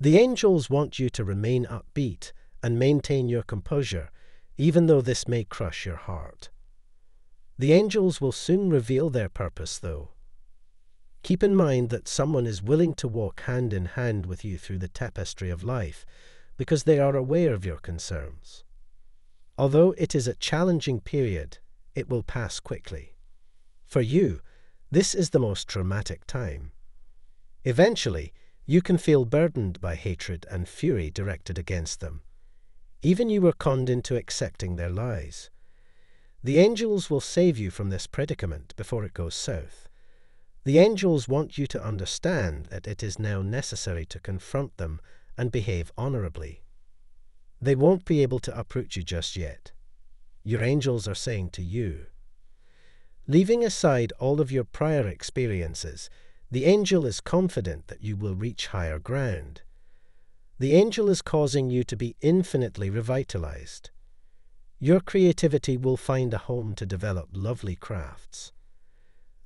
The angels want you to remain upbeat and maintain your composure, even though this may crush your heart. The angels will soon reveal their purpose, though. Keep in mind that someone is willing to walk hand in hand with you through the tapestry of life because they are aware of your concerns. Although it is a challenging period, it will pass quickly. For you, this is the most traumatic time. Eventually, you can feel burdened by hatred and fury directed against them. Even you were conned into accepting their lies. The angels will save you from this predicament before it goes south. The angels want you to understand that it is now necessary to confront them and behave honorably. They won't be able to uproot you just yet. Your angels are saying to you, Leaving aside all of your prior experiences, the angel is confident that you will reach higher ground. The angel is causing you to be infinitely revitalized. Your creativity will find a home to develop lovely crafts.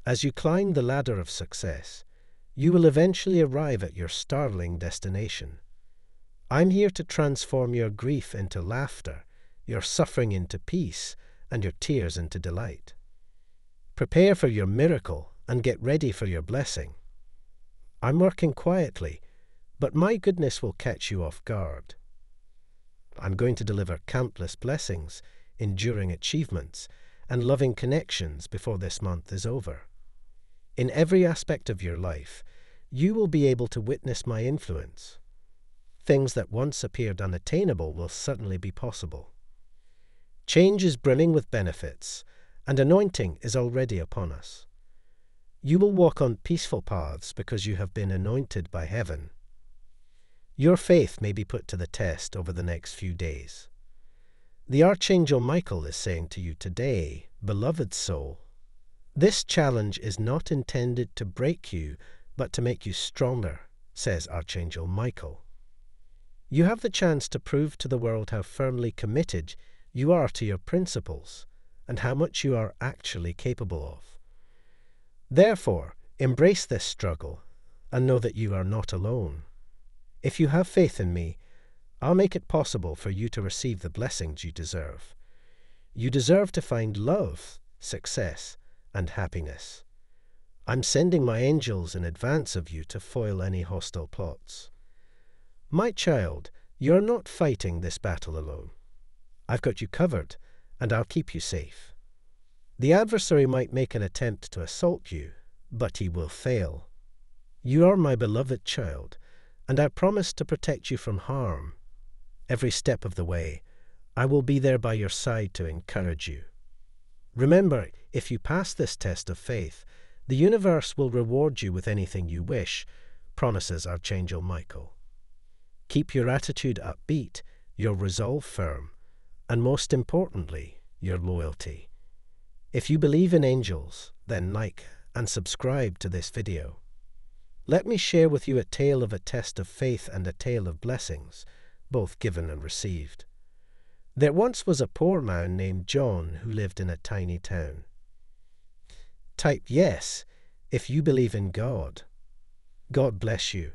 As you climb the ladder of success, you will eventually arrive at your startling destination. I'm here to transform your grief into laughter, your suffering into peace, and your tears into delight. Prepare for your miracle and get ready for your blessing. I'm working quietly, but my goodness will catch you off guard. I'm going to deliver countless blessings, enduring achievements, and loving connections before this month is over. In every aspect of your life, you will be able to witness my influence, Things that once appeared unattainable will suddenly be possible. Change is brimming with benefits, and anointing is already upon us. You will walk on peaceful paths because you have been anointed by heaven. Your faith may be put to the test over the next few days. The Archangel Michael is saying to you today, beloved soul, this challenge is not intended to break you, but to make you stronger, says Archangel Michael. You have the chance to prove to the world how firmly committed you are to your principles and how much you are actually capable of. Therefore, embrace this struggle and know that you are not alone. If you have faith in me, I'll make it possible for you to receive the blessings you deserve. You deserve to find love, success, and happiness. I'm sending my angels in advance of you to foil any hostile plots. My child, you're not fighting this battle alone. I've got you covered, and I'll keep you safe. The adversary might make an attempt to assault you, but he will fail. You are my beloved child, and I promise to protect you from harm. Every step of the way, I will be there by your side to encourage you. Remember, if you pass this test of faith, the universe will reward you with anything you wish, promises Archangel Michael. Keep your attitude upbeat, your resolve firm, and most importantly, your loyalty. If you believe in angels, then like and subscribe to this video. Let me share with you a tale of a test of faith and a tale of blessings, both given and received. There once was a poor man named John who lived in a tiny town. Type yes if you believe in God. God bless you.